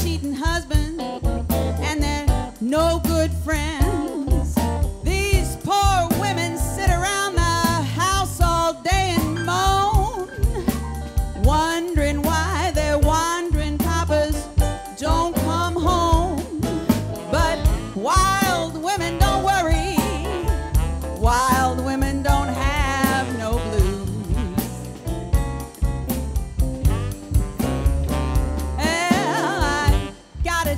cheating husbands, and their no good friends. These poor women sit around the house all day and moan, wondering why.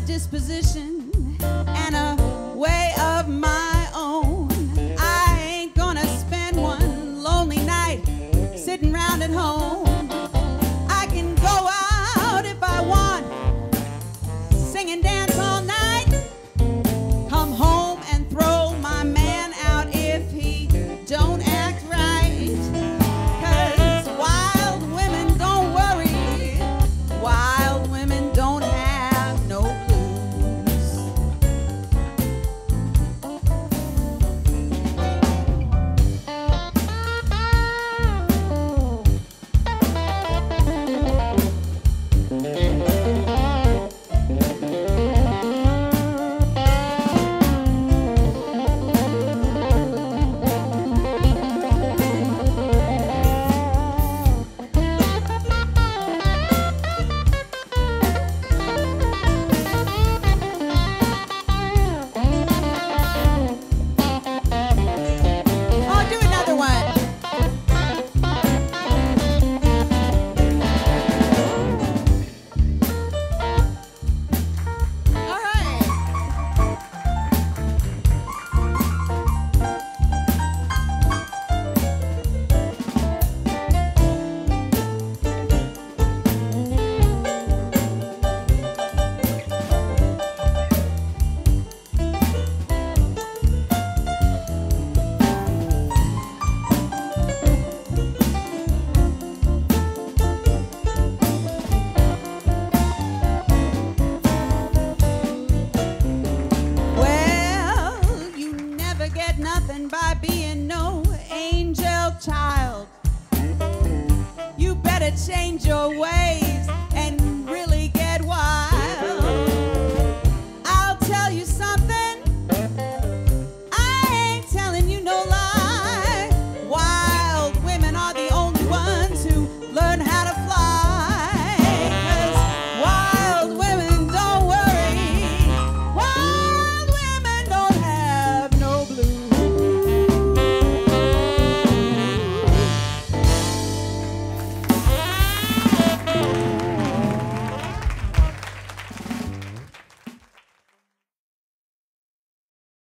disposition and a way of mind. never get nothing by being no angel child. You better change your ways.